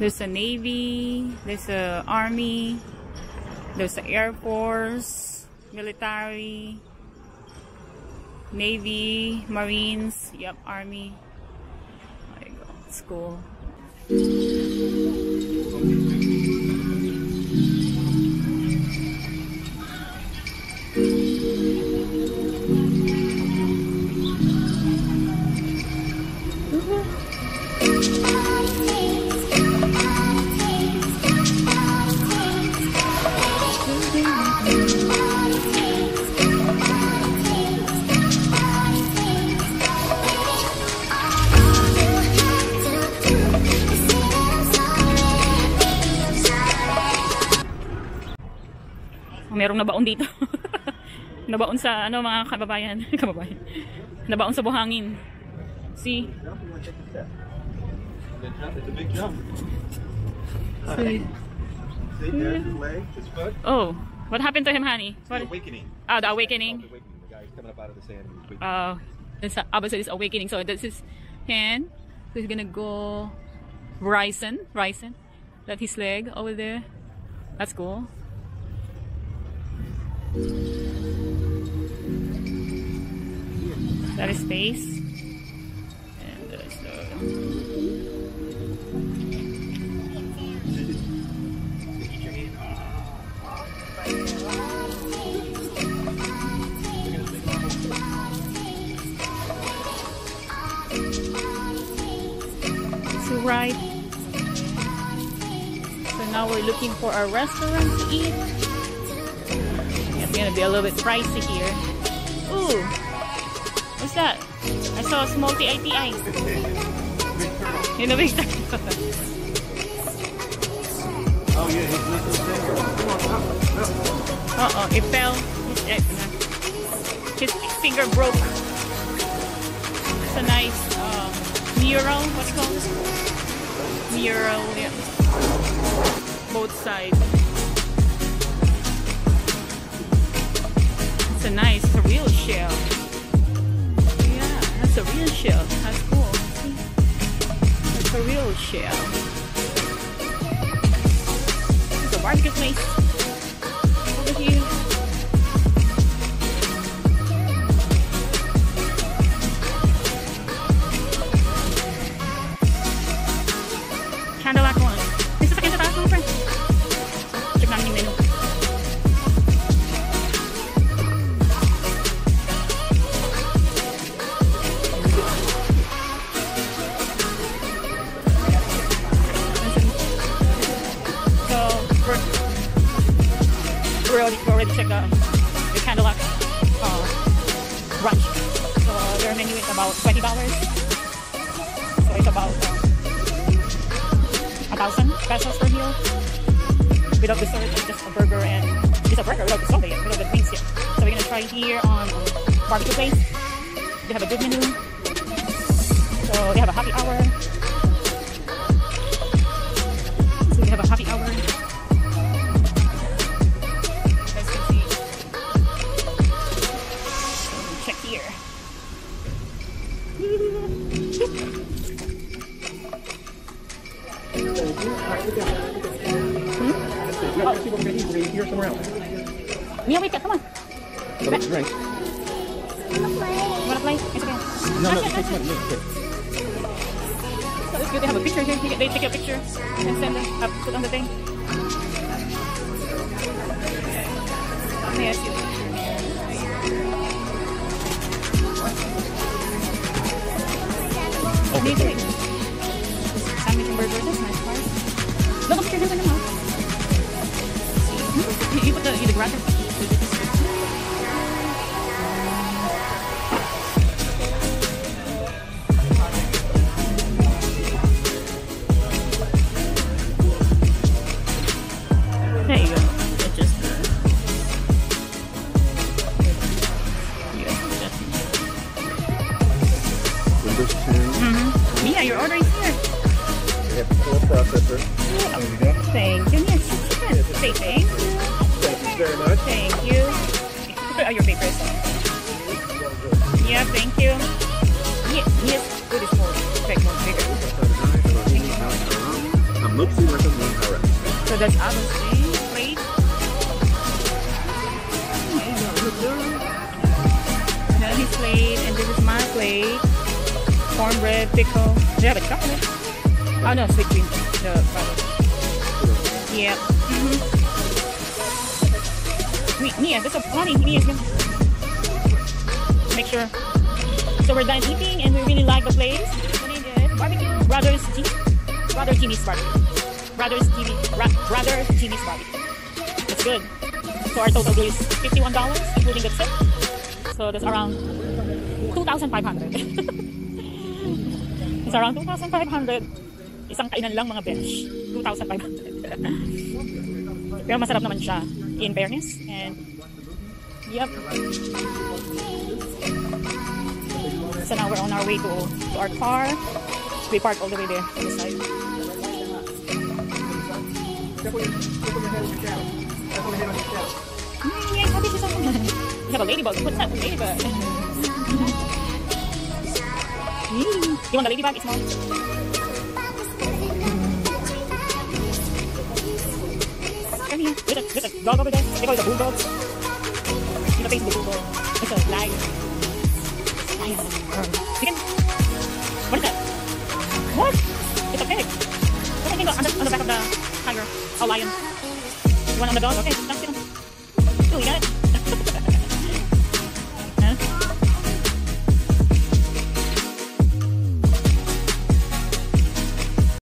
There's a Navy, there's a Army, there's the Air Force, military, Navy, Marines, yep, Army. There you go, school. Merong nabaon dito. nabaon sa ano mga kababayan, kababayan. Nabaon sa buhangin. See? It's a big jump. See? See, there's his leg, his foot. Oh, what happened to him, honey? What? Awakening. Ah, the The awakening. awakening. The guy's coming up out of the sand. and Uh, this opposite is awakening. So this is hand. So he's gonna go rising, rising. That his leg over there. That's cool. That is space. And there's the to right. So now we're looking for a restaurant to eat. Gonna be a little bit pricey here. Ooh, what's that? I saw a small TITI. You know, big Oh yeah, he's his finger. Uh oh, it fell. His, his finger broke. It's a nice uh, mural. What's it called? Mural, yeah. Both sides. Nice, a real shell. Yeah, that's a real shell. That's cool. That's a real shell. It's a barbecue place already, already checked the, candlelight uh, brunch. So, their menu is about $20. So, it's about a thousand pesos per meal without dessert and just a burger and it's a burger without the sauce without the greens yet. So we're gonna try here on barbecue place. They have a good menu. So they have a happy hour. Somewhere else. Mia, wait, come on. So let's drink. You wanna play? It's okay. No, no, take. So it's good. Have a picture here. They take a picture and send it up, put on the thing. Oh, Need go. Thank you. Yes, yes, yes. Say thank you. Thank you very much. Thank you. Out your papers. Yeah, thank you. Yes, yes. Good is more. More bigger. I'm looks like a moon parrot. So that's Agustin plate. And then his plate, and this is my plate. Cornbread, pickle. Do you have a chocolate? Oh no, sweet cream. The chocolate. Yeah. Mm-hmm. Wait, Mia, that's so funny. Gonna make sure. So we're done eating, and we really like the place. Name is Barbecue Brothers T. Brother Timmy's Barbecue. Brothers TV. Bra- Brother Timmy's Barbecue. It's good. So our total is fifty-one dollars, including the tip. So that's around two thousand five hundred. it's around two thousand five hundred. Isang kainan lang mga bench. Two thousand five hundred. Pero masarap naman siya. In fairness. And yep. So now we're on our way to, to our car. We park all the way there on the side. Mm, yeah, have a ladybug. What's that? Ladybug. Mm, you want the ladybug? It's. Come here. A, there's a dog over there. They call it a bulldog. You know, face the bulldog. It's a lion. Lion. You can. What is that? What? It's a pig. What can go on the, on the back of the tiger? A lion. You want on the dog? Okay, that's it. Oh, you got it.